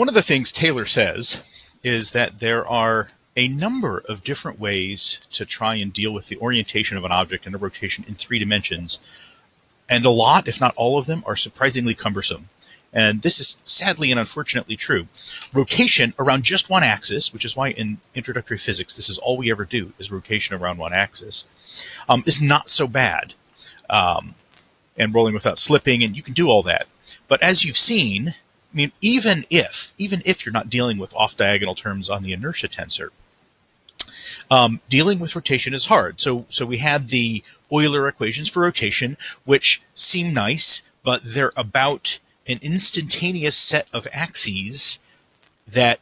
One of the things Taylor says is that there are a number of different ways to try and deal with the orientation of an object and a rotation in three dimensions. And a lot, if not all of them, are surprisingly cumbersome. And this is sadly and unfortunately true. Rotation around just one axis, which is why in introductory physics this is all we ever do is rotation around one axis, um, is not so bad. Um, and rolling without slipping, and you can do all that. But as you've seen, I mean, even if even if you're not dealing with off diagonal terms on the inertia tensor, um, dealing with rotation is hard. So so we had the Euler equations for rotation, which seem nice, but they're about an instantaneous set of axes that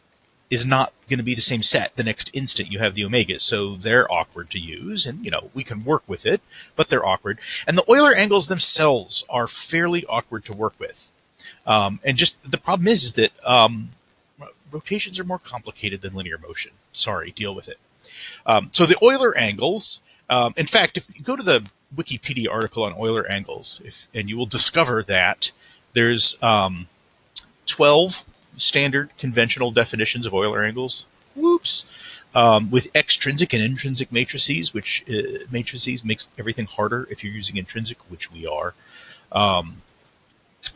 is not going to be the same set the next instant you have the omegas. So they're awkward to use, and you know we can work with it, but they're awkward. And the Euler angles themselves are fairly awkward to work with. Um, and just the problem is, is that um, rotations are more complicated than linear motion. Sorry, deal with it. Um, so the Euler angles. Um, in fact, if you go to the Wikipedia article on Euler angles, if, and you will discover that there's um, 12 standard conventional definitions of Euler angles. Whoops. Um, with extrinsic and intrinsic matrices, which uh, matrices makes everything harder if you're using intrinsic, which we are. Um,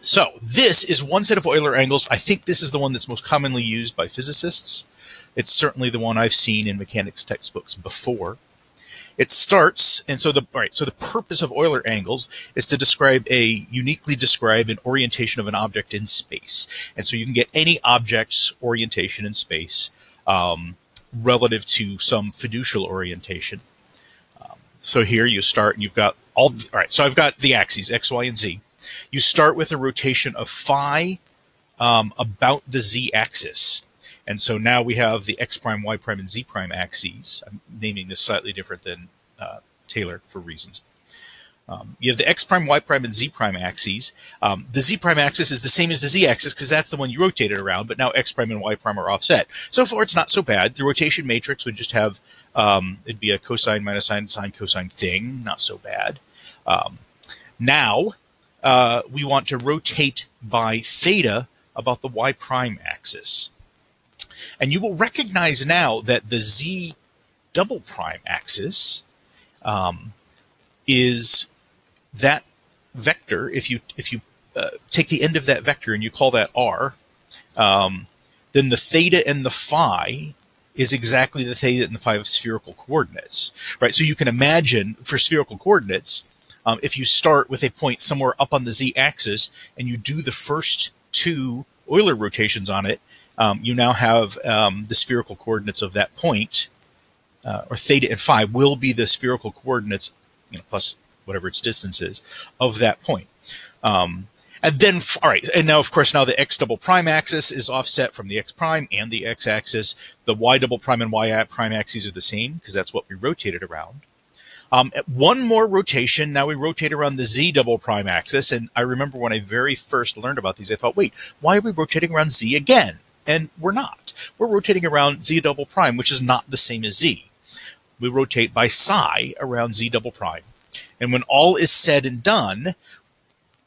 so this is one set of Euler angles. I think this is the one that's most commonly used by physicists. It's certainly the one I've seen in mechanics textbooks before. It starts, and so the all right. So the purpose of Euler angles is to describe a uniquely describe an orientation of an object in space, and so you can get any object's orientation in space um, relative to some fiducial orientation. Um, so here you start, and you've got all. All right. So I've got the axes x, y, and z. You start with a rotation of phi um, about the z-axis. And so now we have the x prime, y prime, and z prime axes. I'm naming this slightly different than uh, Taylor for reasons. Um, you have the x prime, y prime, and z prime axes. Um, the z prime axis is the same as the z axis because that's the one you rotated around, but now x prime and y prime are offset. So far, it's not so bad. The rotation matrix would just have um, it'd be a cosine minus sine sine cosine thing, not so bad. Um, now uh, we want to rotate by theta about the y prime axis. And you will recognize now that the z double prime axis um, is that vector. If you if you uh, take the end of that vector and you call that r, um, then the theta and the phi is exactly the theta and the phi of spherical coordinates, right? So you can imagine for spherical coordinates, um, if you start with a point somewhere up on the z-axis and you do the first two Euler rotations on it, um, you now have um, the spherical coordinates of that point, uh, or theta and phi will be the spherical coordinates, you know, plus whatever its distance is, of that point. Um, and then, all right, and now, of course, now the x double prime axis is offset from the x prime and the x axis. The y double prime and y prime axes are the same because that's what we rotated around. Um, one more rotation. Now we rotate around the z double prime axis. And I remember when I very first learned about these, I thought, wait, why are we rotating around z again? And we're not. We're rotating around z double prime, which is not the same as z. We rotate by psi around z double prime. And when all is said and done,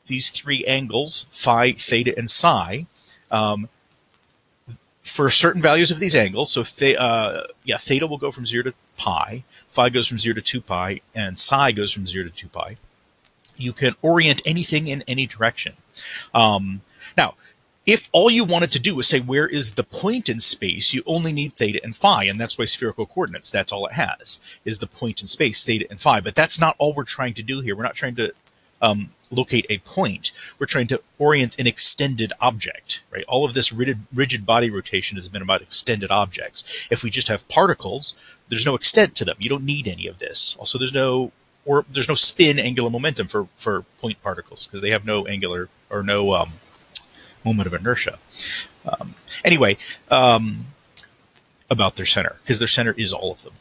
these three angles, phi, theta, and psi, um, for certain values of these angles, so th- uh, yeah, theta will go from zero to pi, phi goes from 0 to 2 pi, and psi goes from 0 to 2 pi. You can orient anything in any direction. Um, now, if all you wanted to do was say where is the point in space, you only need theta and phi, and that's why spherical coordinates, that's all it has, is the point in space, theta and phi. But that's not all we're trying to do here. We're not trying to um, locate a point. We're trying to orient an extended object, right? All of this rigid, rigid body rotation has been about extended objects. If we just have particles, there's no extent to them. You don't need any of this. Also, there's no or there's no spin angular momentum for for point particles because they have no angular or no um, moment of inertia. Um, anyway, um, about their center because their center is all of them.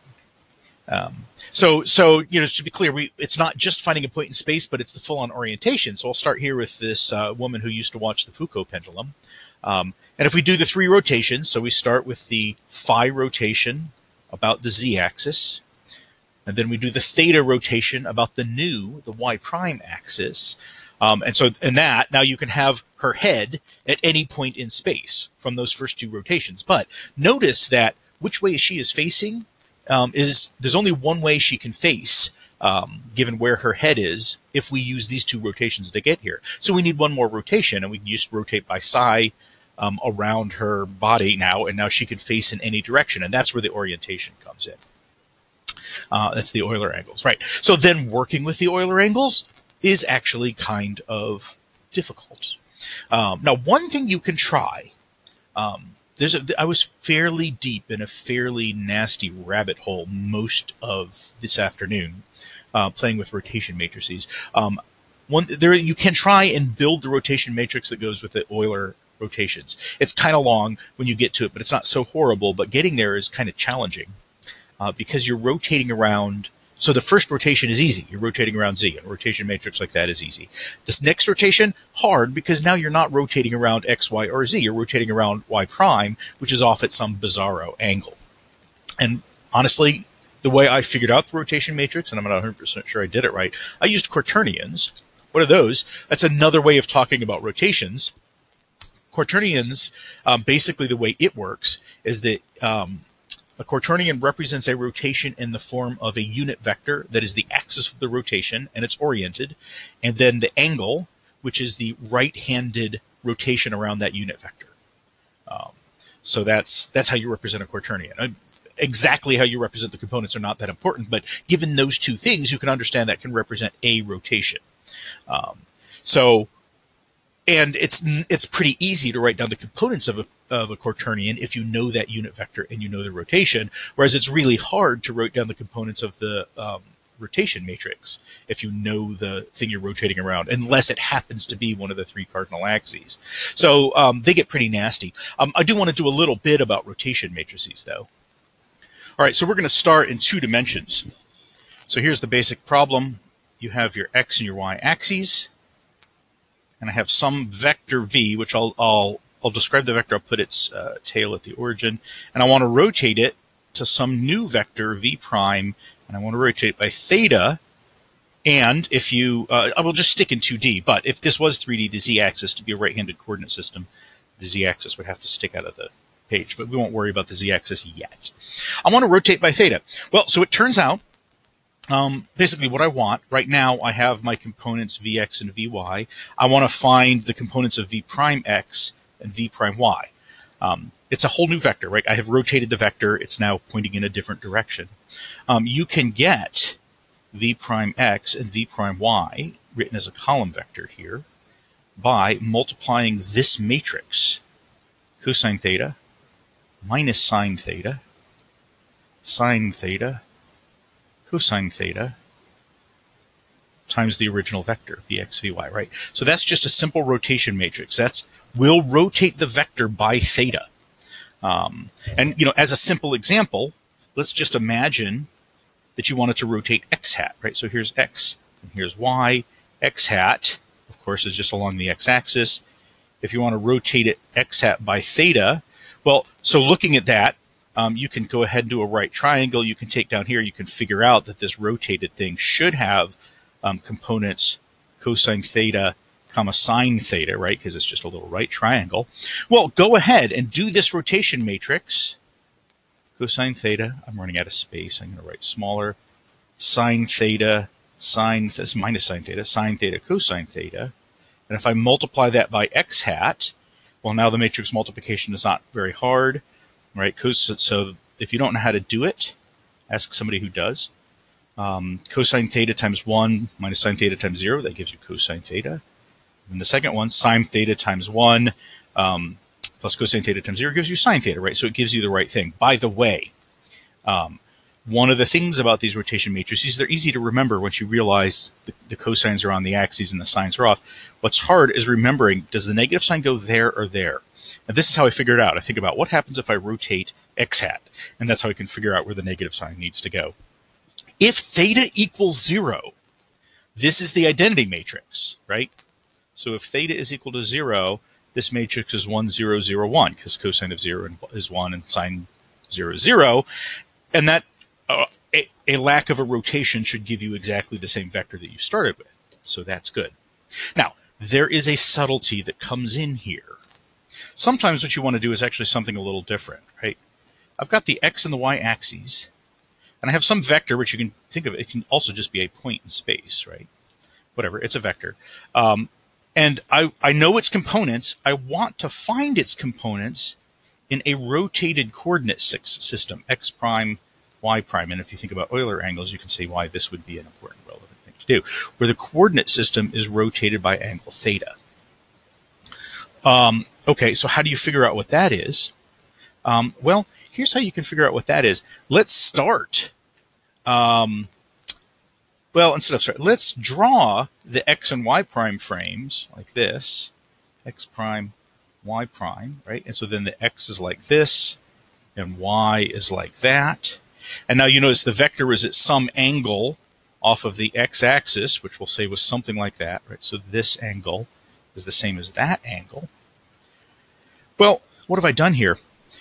So, so you know, to be clear, we it's not just finding a point in space, but it's the full-on orientation. So I'll start here with this uh, woman who used to watch the Foucault pendulum. Um, and if we do the three rotations, so we start with the phi rotation about the z-axis. And then we do the theta rotation about the new, the y prime axis. Um, and so in that, now you can have her head at any point in space from those first two rotations. But notice that which way she is facing um, is there's only one way she can face um, given where her head is if we use these two rotations to get here. So we need one more rotation, and we can just rotate by psi um, around her body now, and now she can face in any direction, and that's where the orientation comes in. Uh, that's the Euler angles, right? So then working with the Euler angles is actually kind of difficult. Um, now, one thing you can try. Um, there's a, I was fairly deep in a fairly nasty rabbit hole most of this afternoon, uh, playing with rotation matrices. Um, one there you can try and build the rotation matrix that goes with the Euler rotations. It's kind of long when you get to it, but it's not so horrible. But getting there is kind of challenging uh, because you're rotating around. So the first rotation is easy. You're rotating around Z. A rotation matrix like that is easy. This next rotation, hard because now you're not rotating around X, Y, or Z. You're rotating around Y prime, which is off at some bizarro angle. And honestly, the way I figured out the rotation matrix, and I'm not 100% sure I did it right, I used quaternions. What are those? That's another way of talking about rotations. Quaternions, um, basically the way it works is that um, a quaternion represents a rotation in the form of a unit vector that is the axis of the rotation and it's oriented, and then the angle, which is the right-handed rotation around that unit vector. Um, so that's that's how you represent a quaternion. Uh, exactly how you represent the components are not that important, but given those two things, you can understand that can represent a rotation. Um, so and it's it's pretty easy to write down the components of a of a quaternion if you know that unit vector and you know the rotation. Whereas it's really hard to write down the components of the um, rotation matrix if you know the thing you're rotating around, unless it happens to be one of the three cardinal axes. So um, they get pretty nasty. Um, I do want to do a little bit about rotation matrices, though. All right, so we're going to start in two dimensions. So here's the basic problem. You have your x and your y axes and I have some vector v, which I'll, I'll, I'll describe the vector, I'll put its uh, tail at the origin, and I want to rotate it to some new vector v prime, and I want to rotate it by theta, and if you, uh, I will just stick in 2D, but if this was 3D, the z-axis to be a right-handed coordinate system, the z-axis would have to stick out of the page, but we won't worry about the z-axis yet. I want to rotate by theta. Well, so it turns out um, basically what I want right now, I have my components Vx and Vy. I want to find the components of V prime X and V prime Y. Um, it's a whole new vector, right? I have rotated the vector. It's now pointing in a different direction. Um, you can get V prime X and V prime Y written as a column vector here by multiplying this matrix, cosine theta minus sine theta, sine theta cosine theta times the original vector, vx, vy, right? So that's just a simple rotation matrix. That's, we'll rotate the vector by theta. Um, and, you know, as a simple example, let's just imagine that you wanted to rotate x hat, right? So here's x, and here's y. x hat, of course, is just along the x-axis. If you want to rotate it x hat by theta, well, so looking at that, um, you can go ahead and do a right triangle. You can take down here, you can figure out that this rotated thing should have um, components cosine theta comma sine theta, right? Because it's just a little right triangle. Well, go ahead and do this rotation matrix. Cosine theta, I'm running out of space. I'm going to write smaller. Sine theta, sine, that's minus sine theta, sine theta, cosine theta. And if I multiply that by x hat, well, now the matrix multiplication is not very hard right? So if you don't know how to do it, ask somebody who does. Um, cosine theta times 1 minus sine theta times 0, that gives you cosine theta. And the second one, sine theta times 1 um, plus cosine theta times 0 gives you sine theta, right? So it gives you the right thing. By the way, um, one of the things about these rotation matrices, they're easy to remember once you realize the, the cosines are on the axes and the sines are off. What's hard is remembering, does the negative sign go there or there? And this is how I figure it out. I think about what happens if I rotate x hat, and that's how I can figure out where the negative sign needs to go. If theta equals zero, this is the identity matrix, right? So if theta is equal to zero, this matrix is 1, 0, 0, 1, because cosine of 0 is 1 and sine 0 is 0. And that, uh, a lack of a rotation should give you exactly the same vector that you started with. So that's good. Now, there is a subtlety that comes in here. Sometimes what you want to do is actually something a little different, right? I've got the x and the y axes, and I have some vector, which you can think of, it can also just be a point in space, right? Whatever, it's a vector. Um, and I, I know its components. I want to find its components in a rotated coordinate system, x prime, y prime. And if you think about Euler angles, you can see why this would be an important relevant thing to do, where the coordinate system is rotated by angle theta. Um, okay, so how do you figure out what that is? Um, well, here's how you can figure out what that is. Let's start. Um, well, instead of start, let's draw the x and y prime frames like this, x prime, y prime, right? And so then the x is like this, and y is like that. And now you notice the vector is at some angle off of the x-axis, which we'll say was something like that, right? So this angle is the same as that angle. Well, what have I done here?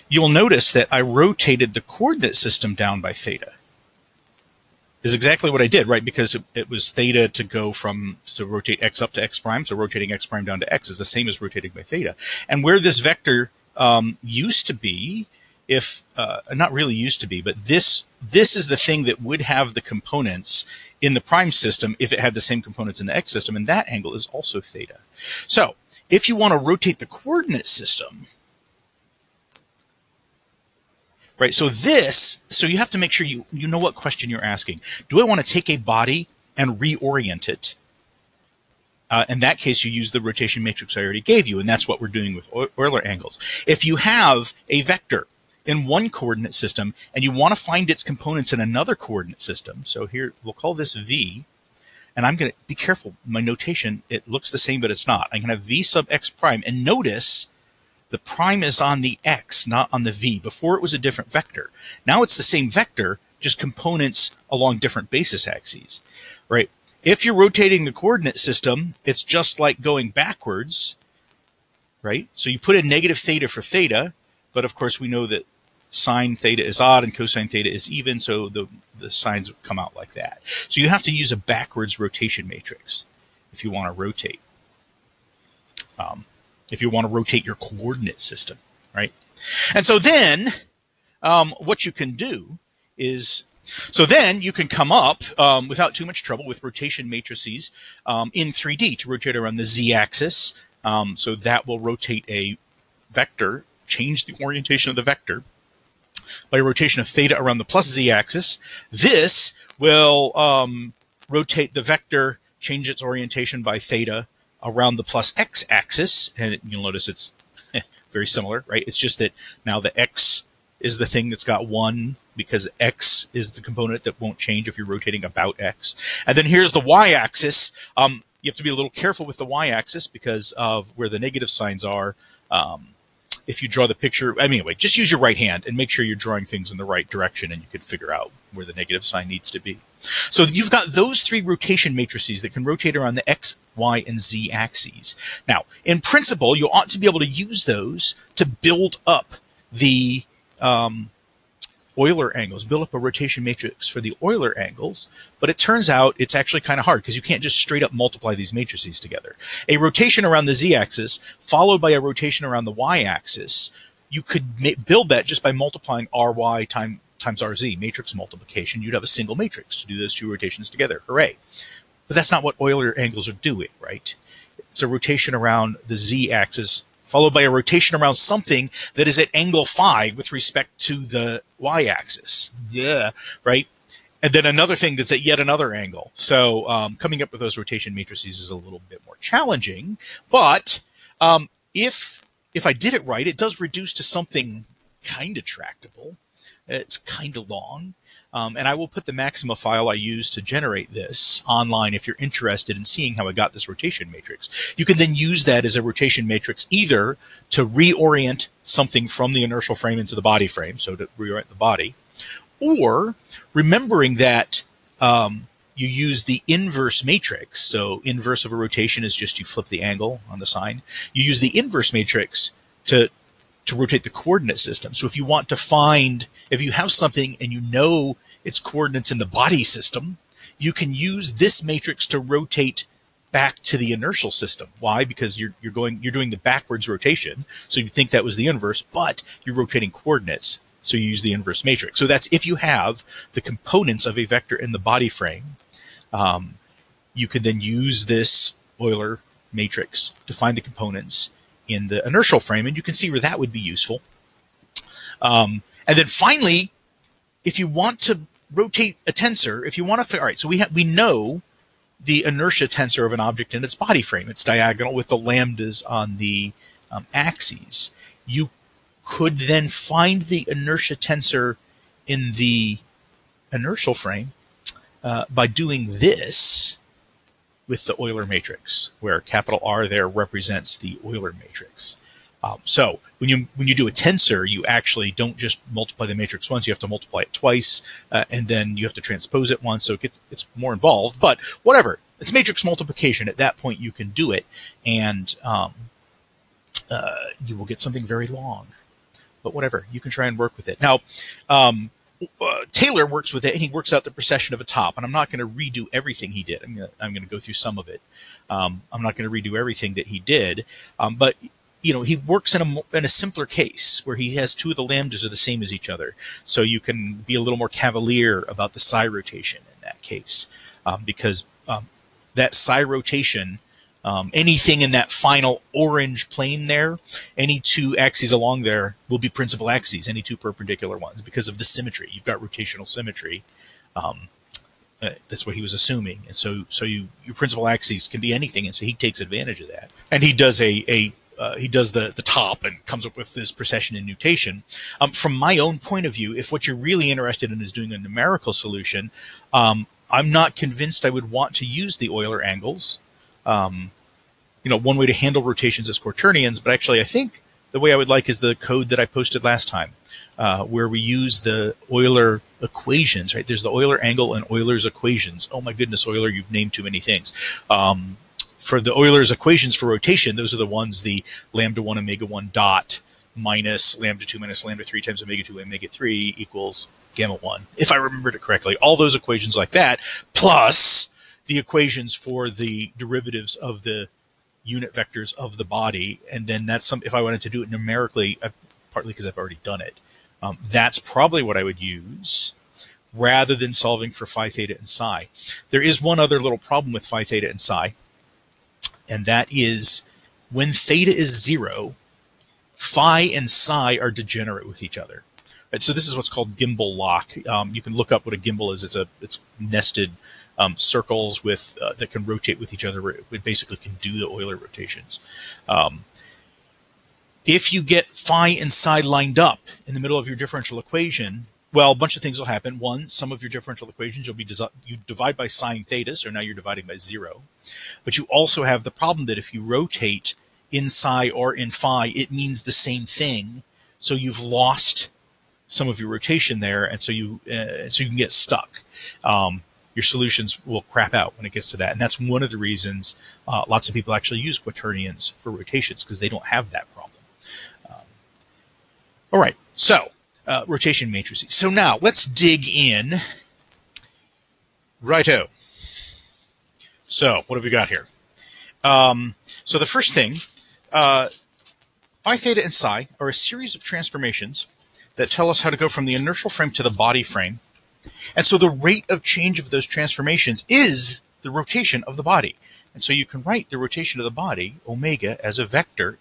You'll notice that I rotated the coordinate system down by theta. Is exactly what I did, right? Because it, it was theta to go from, so rotate x up to x prime, so rotating x prime down to x is the same as rotating by theta. And where this vector um, used to be, if uh, not really used to be, but this this is the thing that would have the components in the prime system if it had the same components in the x system, and that angle is also theta. So if you want to rotate the coordinate system, right? So this, so you have to make sure you you know what question you're asking. Do I want to take a body and reorient it? Uh, in that case, you use the rotation matrix I already gave you, and that's what we're doing with Euler angles. If you have a vector in one coordinate system and you want to find its components in another coordinate system. So here, we'll call this V. And I'm going to be careful. My notation, it looks the same, but it's not. I'm going to have V sub X prime. And notice the prime is on the X, not on the V. Before it was a different vector. Now it's the same vector, just components along different basis axes, right? If you're rotating the coordinate system, it's just like going backwards, right? So you put in negative theta for theta, but of course we know that sine theta is odd and cosine theta is even, so the, the signs come out like that. So you have to use a backwards rotation matrix if you want to rotate. Um, if you want to rotate your coordinate system, right? And so then, um, what you can do is, so then you can come up um, without too much trouble with rotation matrices um, in 3D to rotate around the z-axis. Um, so that will rotate a vector, change the orientation of the vector by a rotation of theta around the plus z-axis. This will um, rotate the vector, change its orientation by theta around the plus x-axis, and you'll notice it's very similar, right? It's just that now the x is the thing that's got one because x is the component that won't change if you're rotating about x. And then here's the y-axis. Um, you have to be a little careful with the y-axis because of where the negative signs are. Um, if you draw the picture, I mean, anyway, just use your right hand and make sure you're drawing things in the right direction and you can figure out where the negative sign needs to be. So you've got those three rotation matrices that can rotate around the X, Y, and Z axes. Now, in principle, you ought to be able to use those to build up the um, Euler angles, build up a rotation matrix for the Euler angles, but it turns out it's actually kind of hard because you can't just straight up multiply these matrices together. A rotation around the z-axis followed by a rotation around the y-axis, you could ma- build that just by multiplying ry time, times rz, matrix multiplication. You'd have a single matrix to do those two rotations together. Hooray. But that's not what Euler angles are doing, right? It's a rotation around the z-axis followed by a rotation around something that is at angle phi with respect to the y-axis. Yeah, right? And then another thing that's at yet another angle. So um, coming up with those rotation matrices is a little bit more challenging. But um, if if I did it right, it does reduce to something kind of tractable. It's kind of long. Um, and I will put the Maxima file I use to generate this online if you're interested in seeing how I got this rotation matrix. You can then use that as a rotation matrix either to reorient something from the inertial frame into the body frame, so to reorient the body, or remembering that um, you use the inverse matrix. So inverse of a rotation is just you flip the angle on the sign. You use the inverse matrix to to rotate the coordinate system. So if you want to find, if you have something and you know its coordinates in the body system, you can use this matrix to rotate back to the inertial system. Why? Because you're you're going you're doing the backwards rotation, so you think that was the inverse, but you're rotating coordinates, so you use the inverse matrix. So that's if you have the components of a vector in the body frame, um, you can then use this Euler matrix to find the components in the inertial frame, and you can see where that would be useful. Um, and then finally, if you want to rotate a tensor, if you want to, all right, so we we know the inertia tensor of an object in its body frame. It's diagonal with the lambdas on the um, axes. You could then find the inertia tensor in the inertial frame uh, by doing this with the Euler matrix, where capital R there represents the Euler matrix. Um, so when you when you do a tensor, you actually don't just multiply the matrix once; you have to multiply it twice, uh, and then you have to transpose it once. So it gets it's more involved. But whatever, it's matrix multiplication. At that point, you can do it, and um, uh, you will get something very long. But whatever, you can try and work with it. Now, um, uh, Taylor works with it, and he works out the precession of a top. And I'm not going to redo everything he did. I'm going to, go through some of it. Um, I'm not going to redo everything that he did, um, but you know, he works in a in a simpler case where he has two of the lambdas are the same as each other, so you can be a little more cavalier about the psi rotation in that case, um, because um, that psi rotation, um, anything in that final orange plane there, any two axes along there will be principal axes, any two perpendicular ones, because of the symmetry. You've got rotational symmetry. Um, uh, that's what he was assuming, and so so you your principal axes can be anything, and so he takes advantage of that, and he does a a uh, he does the the top and comes up with this precession and nutation. Um, from my own point of view, if what you're really interested in is doing a numerical solution, um, I'm not convinced I would want to use the Euler angles. Um, you know, one way to handle rotations is quaternions, but actually, I think the way I would like is the code that I posted last time, uh, where we use the Euler equations. Right? There's the Euler angle and Euler's equations. Oh my goodness, Euler, you've named too many things. Um, for the Euler's equations for rotation, those are the ones the lambda 1 omega 1 dot minus lambda 2 minus lambda 3 times omega 2 omega 3 equals gamma 1, if I remembered it correctly. All those equations like that, plus the equations for the derivatives of the unit vectors of the body. And then that's some, if I wanted to do it numerically, uh, partly because I've already done it, um, that's probably what I would use rather than solving for phi theta and psi. There is one other little problem with phi theta and psi and that is when theta is zero, phi and psi are degenerate with each other. So this is what's called gimbal lock. Um, you can look up what a gimbal is. It's a it's nested um, circles with uh, that can rotate with each other. It basically can do the Euler rotations. Um, if you get phi and psi lined up in the middle of your differential equation, well, a bunch of things will happen. One, some of your differential equations you'll be you divide by sine theta, so now you're dividing by zero. But you also have the problem that if you rotate in psi or in phi, it means the same thing. So you've lost some of your rotation there, and so you uh, so you can get stuck. Um, your solutions will crap out when it gets to that, and that's one of the reasons uh, lots of people actually use quaternions for rotations because they don't have that problem. Um, all right, so uh, rotation matrices. So now let's dig in. Righto. So what have we got here? Um, so the first thing, uh, phi theta and psi are a series of transformations that tell us how to go from the inertial frame to the body frame. And so the rate of change of those transformations is the rotation of the body. And so you can write the rotation of the body, omega, as a vector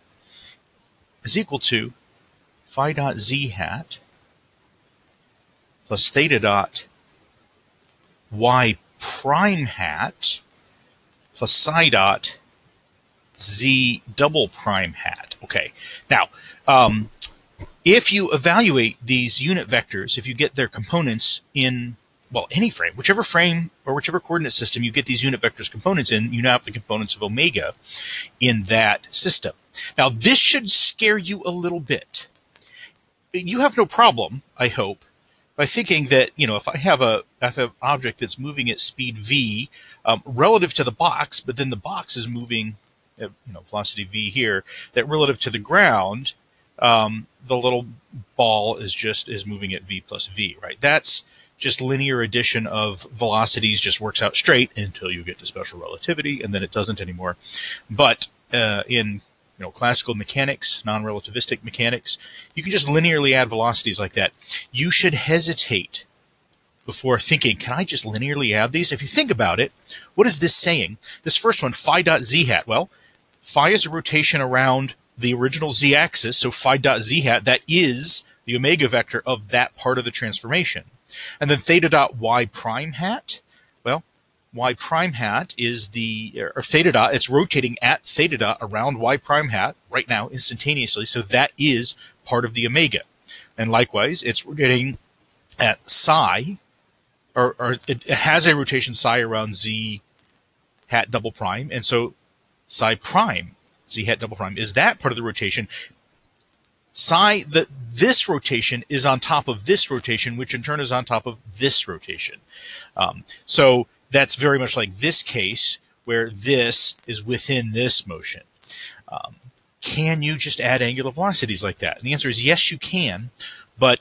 is equal to phi dot z hat plus theta dot y prime hat plus psi dot z double prime hat. Okay, now um, if you evaluate these unit vectors, if you get their components in well any frame, whichever frame or whichever coordinate system you get these unit vectors components in, you now have the components of omega in that system. Now this should scare you a little bit. You have no problem, I hope, by thinking that you know if I have a I have an object that's moving at speed v um, relative to the box, but then the box is moving at you know velocity v here, that relative to the ground, um, the little ball is just is moving at v plus v, right? That's just linear addition of velocities just works out straight until you get to special relativity, and then it doesn't anymore. But uh, in you know classical mechanics, non-relativistic mechanics, you can just linearly add velocities like that. You should hesitate before thinking, can I just linearly add these? If you think about it, what is this saying? This first one, phi dot z hat. Well, phi is a rotation around the original z-axis, so phi dot z hat, that is the omega vector of that part of the transformation. And then theta dot y prime hat, y prime hat is the, or theta dot, it's rotating at theta dot around y prime hat right now instantaneously, so that is part of the omega. And likewise, it's rotating at psi, or, or it, it has a rotation psi around z hat double prime, and so psi prime z hat double prime is that part of the rotation. Psi, the, this rotation is on top of this rotation, which in turn is on top of this rotation. Um, so that's very much like this case where this is within this motion. Um, can you just add angular velocities like that? And the answer is yes, you can, but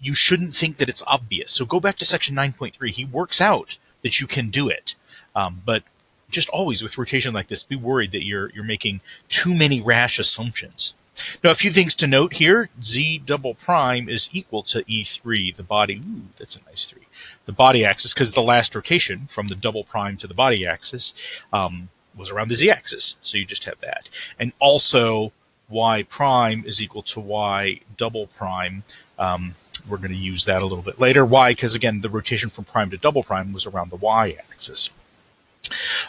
you shouldn't think that it's obvious. So go back to section 9.3. He works out that you can do it. Um, but just always with rotation like this, be worried that you're you're making too many rash assumptions. Now, a few things to note here: z double prime is equal to e3, the body. Ooh, that's a nice three. The body axis, because the last rotation from the double prime to the body axis um, was around the z-axis, so you just have that. And also, y prime is equal to y double prime. Um, we're going to use that a little bit later. Why? Because again, the rotation from prime to double prime was around the y-axis.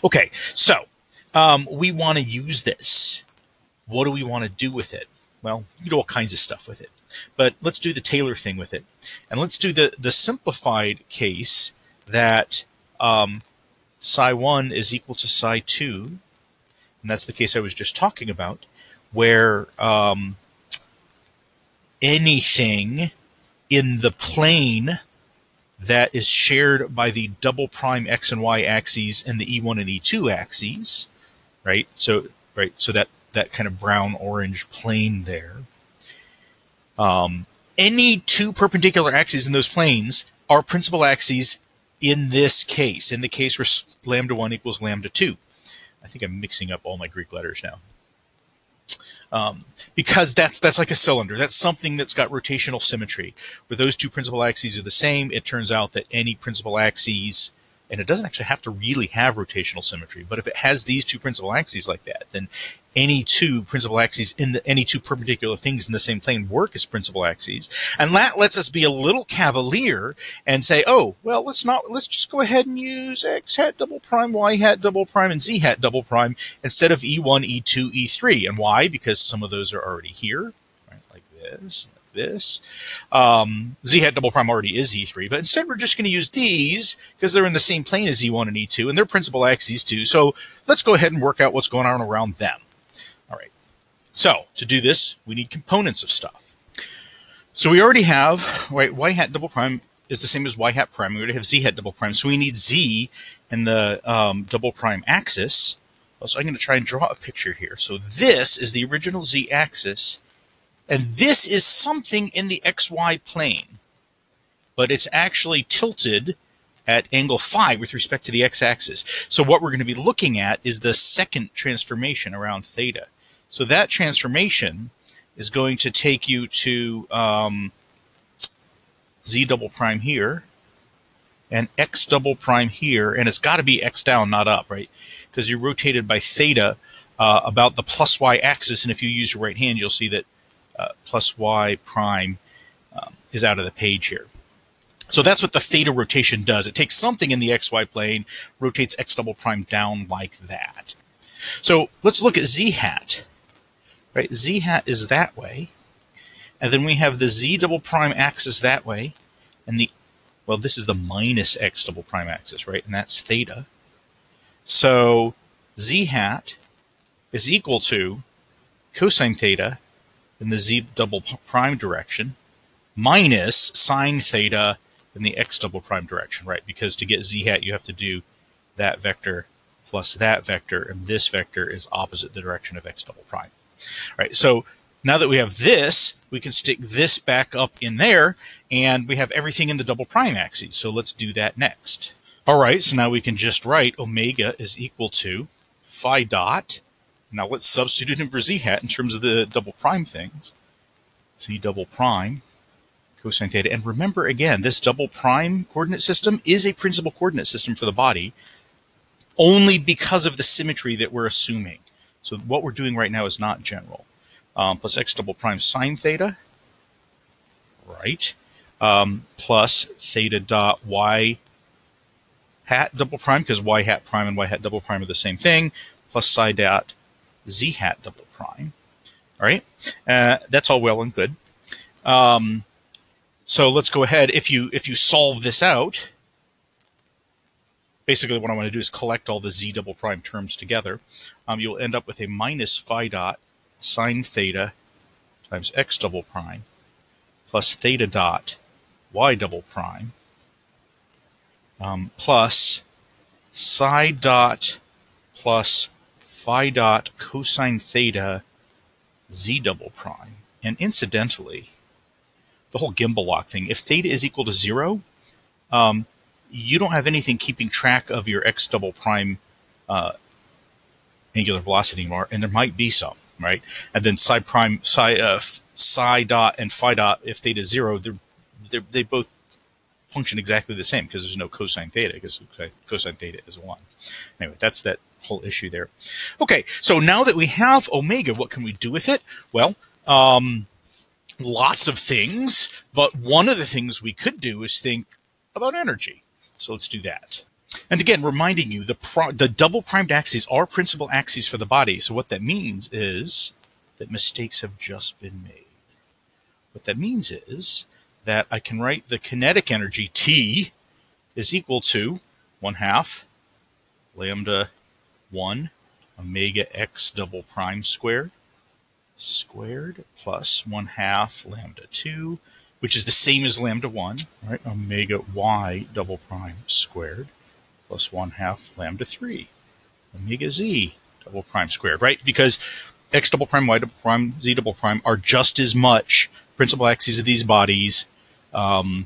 Okay, so um, we want to use this. What do we want to do with it? Well, you can do all kinds of stuff with it. But let's do the Taylor thing with it. And let's do the, the simplified case that um, psi 1 is equal to psi 2. And that's the case I was just talking about, where um, anything in the plane that is shared by the double prime x and y axes and the E1 and E2 axes, right? So, right, so that, that kind of brown orange plane there. Um, any two perpendicular axes in those planes are principal axes in this case, in the case where lambda 1 equals lambda 2. I think I'm mixing up all my Greek letters now um, because that's that's like a cylinder. That's something that's got rotational symmetry. Where those two principal axes are the same, it turns out that any principal axes, and it doesn't actually have to really have rotational symmetry, but if it has these two principal axes like that, then any two principal axes in the any two perpendicular things in the same plane work as principal axes. And that lets us be a little cavalier and say, oh, well, let's not let's just go ahead and use x hat double prime, y hat double prime, and z hat double prime instead of E1, E2, E3. And why? Because some of those are already here, right? Like this, this. Um, z hat double prime already is E3, but instead we're just going to use these because they're in the same plane as E1 and E2, and they're principal axes too. So let's go ahead and work out what's going on around them. All right. So to do this, we need components of stuff. So we already have, right, y hat double prime is the same as y hat prime. We already have z hat double prime. So we need z in the um, double prime axis. So I'm going to try and draw a picture here. So this is the original z axis, and this is something in the xy plane, but it's actually tilted at angle phi with respect to the x-axis. So what we're going to be looking at is the second transformation around theta. So that transformation is going to take you to um, z double prime here and x double prime here, and it's got to be x down, not up, right? Because you're rotated by theta uh, about the plus y axis, and if you use your right hand, you'll see that plus y prime um, is out of the page here. So that's what the theta rotation does. It takes something in the xy plane, rotates x double prime down like that. So let's look at z hat right? Z hat is that way. And then we have the Z double prime axis that way. And the, well, this is the minus X double prime axis, right? And that's theta. So Z hat is equal to cosine theta in the Z double prime direction minus sine theta in the X double prime direction, right? Because to get Z hat, you have to do that vector plus that vector, and this vector is opposite the direction of X double prime. Right. So Now that we have this, we can stick this back up in there, and we have everything in the double prime axes. So let's do that next. All right, so now we can just write omega is equal to phi dot. Now let's substitute in for z hat in terms of the double prime things. Z double prime cosine theta. And remember again, this double prime coordinate system is a principal coordinate system for the body only because of the symmetry that we're assuming. So what we're doing right now is not general. Um, plus x double prime sine theta, right? Um, plus theta dot y hat double prime, because y hat prime and y hat double prime are the same thing, plus psi dot z hat double prime. All right, uh, that's all well and good. Um, so let's go ahead. If you if you solve this out, basically what I want to do is collect all the z double prime terms together. Um, you'll end up with a minus phi dot sine theta times x double prime plus theta dot y double prime um, plus psi dot plus phi dot cosine theta z double prime. And incidentally, the whole gimbal lock thing, if theta is equal to zero, um, you don't have anything keeping track of your x double prime uh, angular velocity anymore, and there might be some, right? And then psi prime, psi, uh, psi dot and phi dot, if theta is zero, they're, they're, they both function exactly the same because there's no cosine theta because cosine theta is one. Anyway, that's that whole issue there. Okay, so now that we have omega, what can we do with it? Well, um, lots of things, but one of the things we could do is think about energy. So let's do that. And again, reminding you, the, pro- the double primed axes are principal axes for the body. So what that means is that mistakes have just been made. What that means is that I can write the kinetic energy T is equal to 1 half lambda 1 omega x double prime squared squared plus 1 half lambda 2, which is the same as lambda 1, right? Omega y double prime squared plus 1 half lambda 3, omega z double prime squared, right? Because x double prime, y double prime, z double prime are just as much principal axes of these bodies, um,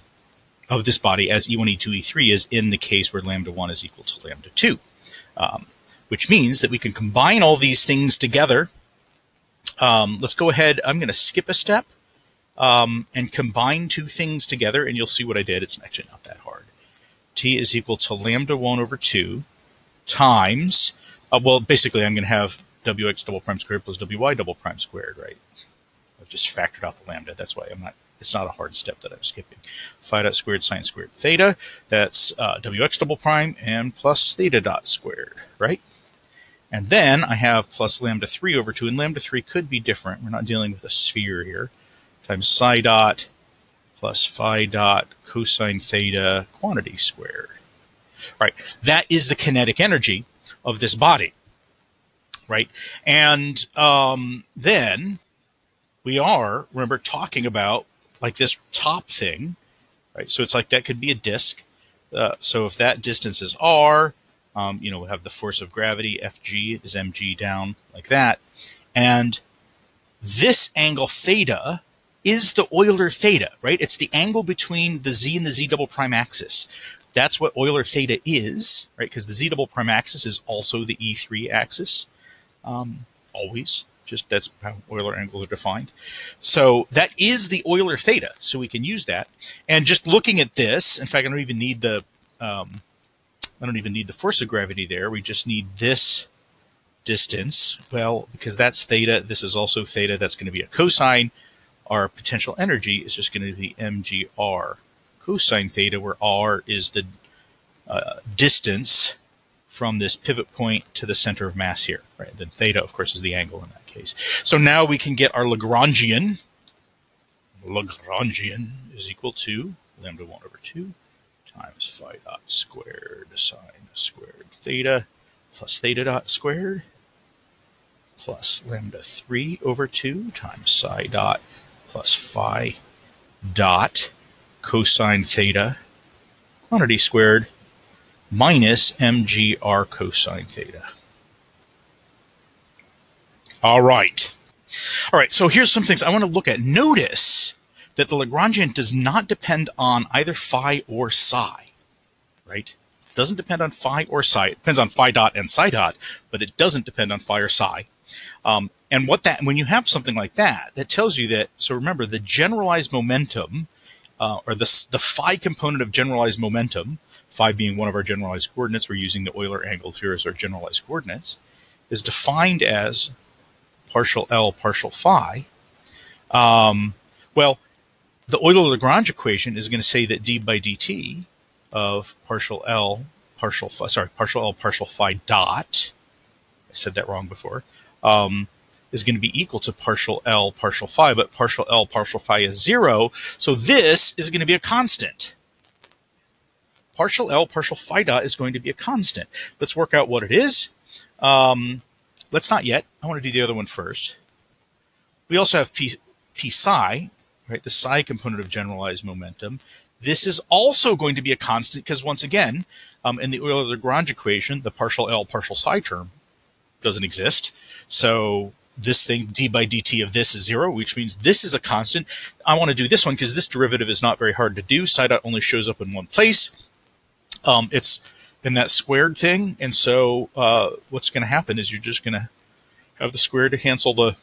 of this body as E1, E2, E3 is in the case where lambda 1 is equal to lambda 2. Um, which means that we can combine all these things together. Um, let's go ahead. I'm going to skip a step um, and combine two things together, and you'll see what I did. It's actually not that hard. T is equal to lambda 1 over 2 times, uh, well, basically I'm going to have wx double prime squared plus wy double prime squared, right? I've just factored out the lambda. That's why I'm not, it's not a hard step that I'm skipping. Phi dot squared sine squared theta, that's uh, wx double prime and plus theta dot squared, right? And then I have plus lambda 3 over 2, and lambda 3 could be different. We're not dealing with a sphere here. Times psi dot plus phi dot cosine theta quantity squared. All right, that is the kinetic energy of this body, right? And um, then we are, remember, talking about like this top thing, right? So it's like that could be a disk. Uh, so if that distance is r, um, you know, we have the force of gravity, Fg is mg down like that. And this angle theta is the Euler theta, right? It's the angle between the z and the z double prime axis. That's what Euler theta is, right? Because the z double prime axis is also the E3 axis. Um, always. Just that's how Euler angles are defined. So that is the Euler theta. So we can use that. And just looking at this, in fact, I don't even need the um, I don't even need the force of gravity there. We just need this distance. Well, because that's theta, this is also theta. That's going to be a cosine. Our potential energy is just going to be mgr cosine theta, where r is the uh, distance from this pivot point to the center of mass here. Right. Then theta, of course, is the angle in that case. So now we can get our Lagrangian. Lagrangian is equal to lambda 1 over 2 times phi dot squared sine squared theta plus theta dot squared plus lambda 3 over 2 times psi dot plus phi dot cosine theta quantity squared minus mgr cosine theta. All right. All right, so here's some things I want to look at. Notice that the Lagrangian does not depend on either phi or psi, right? It doesn't depend on phi or psi. It depends on phi dot and psi dot, but it doesn't depend on phi or psi. Um, and what that, when you have something like that, that tells you that, so remember the generalized momentum, uh, or the, the phi component of generalized momentum, phi being one of our generalized coordinates, we're using the Euler angles here as our generalized coordinates, is defined as partial L partial phi. Um, well, the Euler-Lagrange equation is going to say that d by dt of partial L partial phi, sorry partial L partial phi dot. I said that wrong before. Um, is going to be equal to partial L partial phi, but partial L partial phi is zero. So this is going to be a constant. Partial L partial phi dot is going to be a constant. Let's work out what it is. Um, let's not yet. I want to do the other one first. We also have p, p psi, right? The psi component of generalized momentum. This is also going to be a constant because once again, um, in the Euler-Lagrange equation, the partial L partial psi term doesn't exist. So this thing d by dt of this is zero, which means this is a constant. I want to do this one because this derivative is not very hard to do. Psi dot only shows up in one place. Um, it's in that squared thing, and so uh, what's going to happen is you're just going to have the square to cancel the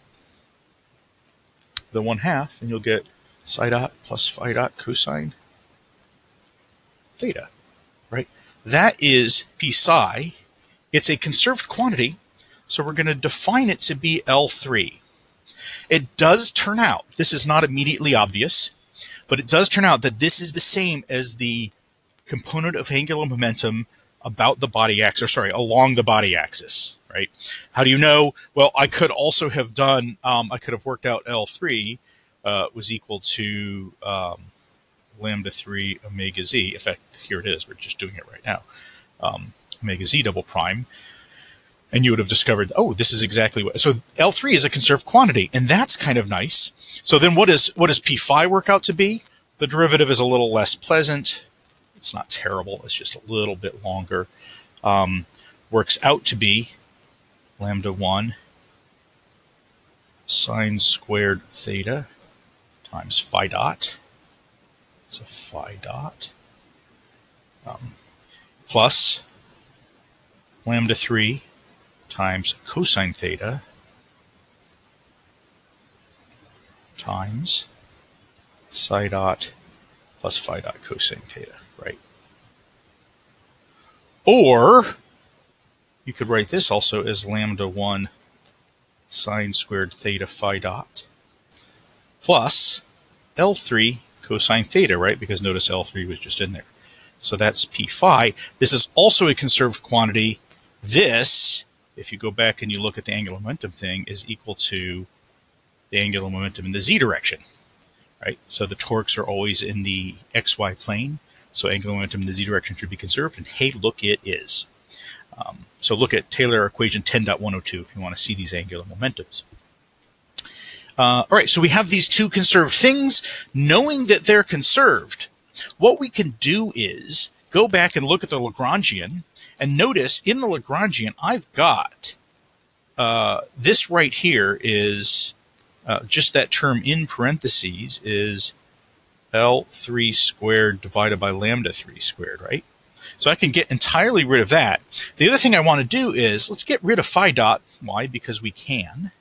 the one half, and you'll get psi dot plus phi dot cosine theta, right? That is p psi. It's a conserved quantity, so we're going to define it to be L3. It does turn out, this is not immediately obvious, but it does turn out that this is the same as the component of angular momentum about the body axis, or sorry, along the body axis, right? How do you know? Well, I could also have done, um, I could have worked out L3 uh, was equal to um, lambda 3 omega z. In fact, here it is. We're just doing it right now. Um, omega z double prime. And you would have discovered, oh, this is exactly what. So L3 is a conserved quantity, and that's kind of nice. So then what, is, what does P phi work out to be? The derivative is a little less pleasant. It's not terrible. It's just a little bit longer. Um, works out to be lambda 1 sine squared theta times phi dot. It's a phi dot. Um, plus lambda 3 times cosine theta times psi dot plus phi dot cosine theta, right? Or you could write this also as lambda 1 sine squared theta phi dot plus L3 cosine theta, right? Because notice L3 was just in there. So that's P phi. This is also a conserved quantity. This, if you go back and you look at the angular momentum thing, is equal to the angular momentum in the z direction right? So the torques are always in the xy plane. So angular momentum in the z direction should be conserved. And hey, look, it is. Um, so look at Taylor equation 10.102 if you want to see these angular momentums. Uh, all right, so we have these two conserved things. Knowing that they're conserved, what we can do is go back and look at the Lagrangian and notice in the Lagrangian, I've got uh, this right here is uh, just that term in parentheses is L3 squared divided by lambda 3 squared, right? So I can get entirely rid of that. The other thing I want to do is let's get rid of phi dot. Why? Because we can.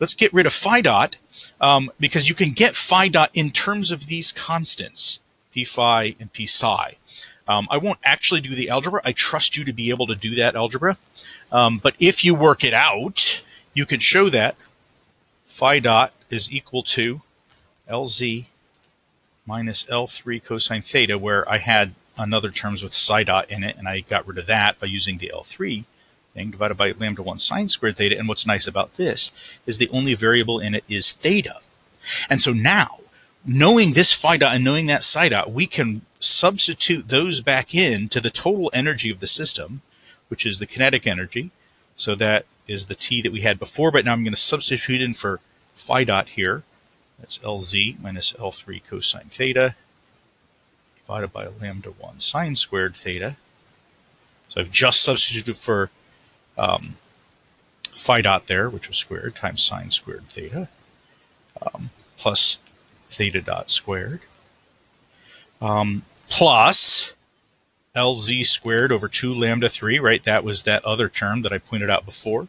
Let's get rid of phi dot um, because you can get phi dot in terms of these constants, p phi and p psi. Um, I won't actually do the algebra. I trust you to be able to do that algebra. Um, but if you work it out, you can show that phi dot is equal to Lz minus L3 cosine theta, where I had another terms with psi dot in it, and I got rid of that by using the L3 thing divided by lambda 1 sine squared theta. And what's nice about this is the only variable in it is theta. And so now, knowing this phi dot and knowing that psi dot, we can substitute those back in to the total energy of the system, which is the kinetic energy. So that is the t that we had before, but now I'm going to substitute in for phi dot here. That's Lz minus L3 cosine theta divided by lambda 1 sine squared theta. So I've just substituted for um, phi dot there, which was squared, times sine squared theta, um, plus theta dot squared, um, plus LZ squared over 2 lambda 3, right? That was that other term that I pointed out before.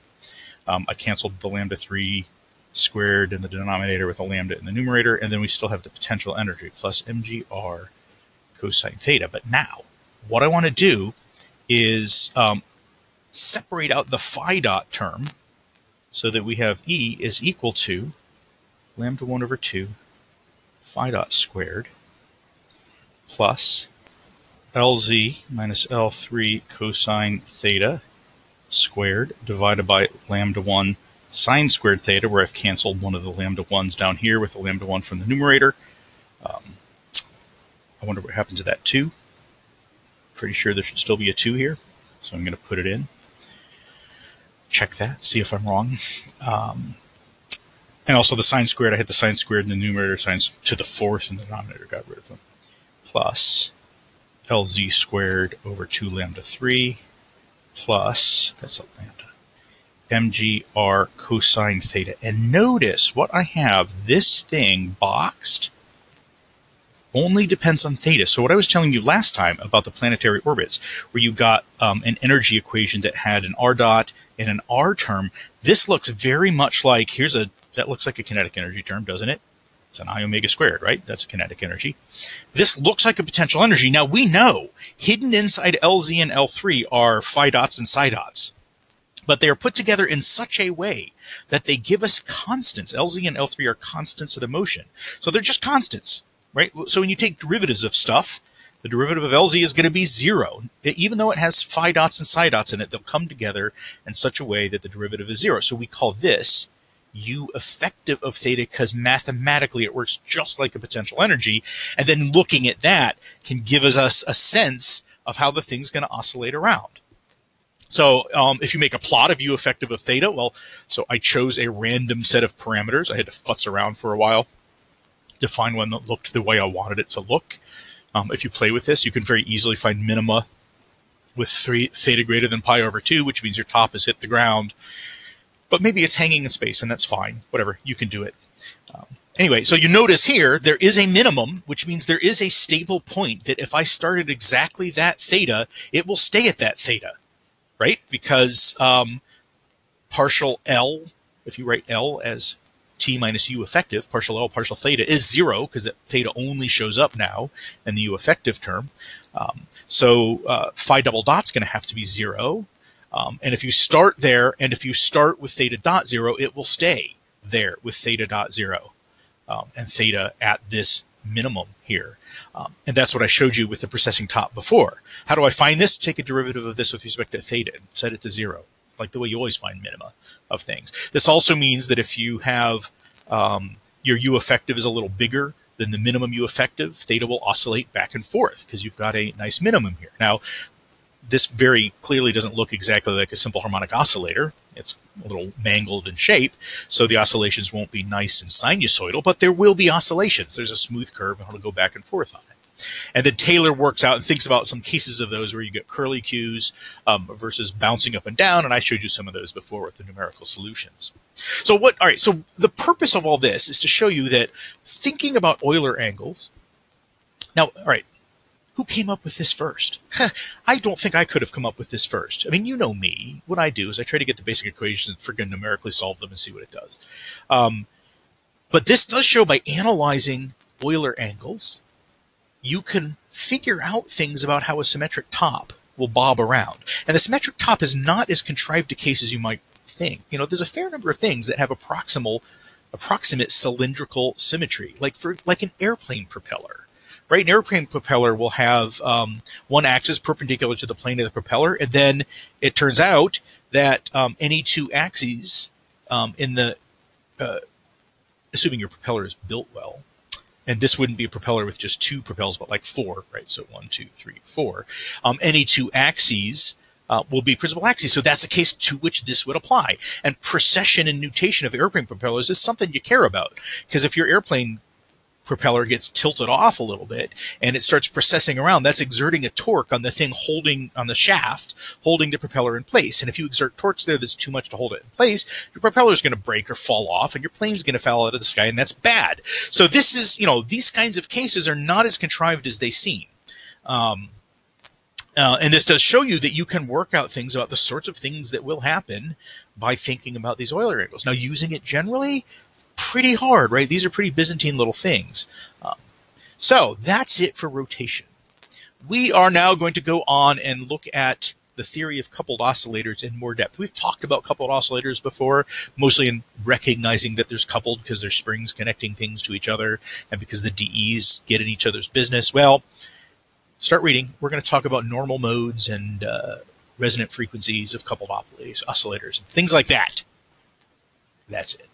Um, I canceled the lambda 3 squared in the denominator with a lambda in the numerator, and then we still have the potential energy plus mgr cosine theta. But now, what I want to do is um, separate out the phi dot term so that we have E is equal to lambda 1 over 2 phi dot squared plus LZ minus L3 cosine theta squared divided by lambda 1 sine squared theta, where I've canceled one of the lambda 1s down here with the lambda 1 from the numerator. Um, I wonder what happened to that 2. Pretty sure there should still be a 2 here, so I'm going to put it in. Check that, see if I'm wrong. Um, and also the sine squared, I had the sine squared in the numerator, sine to the fourth in the denominator, got rid of them. Plus LZ squared over 2 lambda 3 plus, that's a lambda, mgr cosine theta. And notice what I have, this thing boxed only depends on theta. So what I was telling you last time about the planetary orbits, where you got um, an energy equation that had an r dot and an r term, this looks very much like, here's a, that looks like a kinetic energy term, doesn't it? It's an I omega squared, right? That's a kinetic energy. This looks like a potential energy. Now we know hidden inside LZ and L3 are phi dots and psi dots but they are put together in such a way that they give us constants. LZ and L3 are constants of the motion. So they're just constants, right? So when you take derivatives of stuff, the derivative of LZ is going to be zero. Even though it has phi dots and psi dots in it, they'll come together in such a way that the derivative is zero. So we call this U effective of theta because mathematically it works just like a potential energy. And then looking at that can give us a sense of how the thing's going to oscillate around. So um, if you make a plot of U effective of theta, well, so I chose a random set of parameters. I had to futz around for a while to find one that looked the way I wanted it to look. Um, if you play with this, you can very easily find minima with three theta greater than pi over 2, which means your top has hit the ground. But maybe it's hanging in space, and that's fine. Whatever, you can do it. Um, anyway, so you notice here, there is a minimum, which means there is a stable point that if I started exactly that theta, it will stay at that theta right? Because um, partial L, if you write L as T minus U effective, partial L, partial theta is zero because that theta only shows up now in the U effective term. Um, so uh, phi double dot's going to have to be zero. Um, and if you start there, and if you start with theta dot zero, it will stay there with theta dot zero, um, and theta at this minimum here. Um, and that's what I showed you with the precessing top before. How do I find this? Take a derivative of this with respect to theta and set it to zero, like the way you always find minima of things. This also means that if you have um, your U effective is a little bigger than the minimum U effective, theta will oscillate back and forth because you've got a nice minimum here. Now, this very clearly doesn't look exactly like a simple harmonic oscillator. It's a little mangled in shape, so the oscillations won't be nice and sinusoidal, but there will be oscillations. There's a smooth curve, and it'll go back and forth on it. And then Taylor works out and thinks about some cases of those where you get curly cues um, versus bouncing up and down, and I showed you some of those before with the numerical solutions. So what? All right. So the purpose of all this is to show you that thinking about Euler angles. Now, all right. Who came up with this first? I don't think I could have come up with this first. I mean, you know me. What I do is I try to get the basic equations and freaking numerically solve them and see what it does. Um, but this does show by analyzing Euler angles, you can figure out things about how a symmetric top will bob around. And the symmetric top is not as contrived a case as you might think. You know, there's a fair number of things that have a approximate cylindrical symmetry, like for like an airplane propeller right? An airplane propeller will have um, one axis perpendicular to the plane of the propeller, and then it turns out that um, any two axes um, in the, uh, assuming your propeller is built well, and this wouldn't be a propeller with just two propellers, but like four, right? So one, two, three, four. Um, any two axes uh, will be principal axes. So that's a case to which this would apply. And precession and nutation of airplane propellers is something you care about because if your airplane propeller gets tilted off a little bit and it starts precessing around, that's exerting a torque on the thing holding on the shaft, holding the propeller in place. And if you exert torques there that's too much to hold it in place, your propeller is going to break or fall off and your plane's going to fall out of the sky and that's bad. So this is, you know, these kinds of cases are not as contrived as they seem. Um, uh, and this does show you that you can work out things about the sorts of things that will happen by thinking about these Euler angles. Now, using it generally, pretty hard, right? These are pretty Byzantine little things. Um, so that's it for rotation. We are now going to go on and look at the theory of coupled oscillators in more depth. We've talked about coupled oscillators before, mostly in recognizing that there's coupled because there's springs connecting things to each other and because the DEs get in each other's business. Well, start reading. We're going to talk about normal modes and uh, resonant frequencies of coupled oscillators, and things like that. That's it.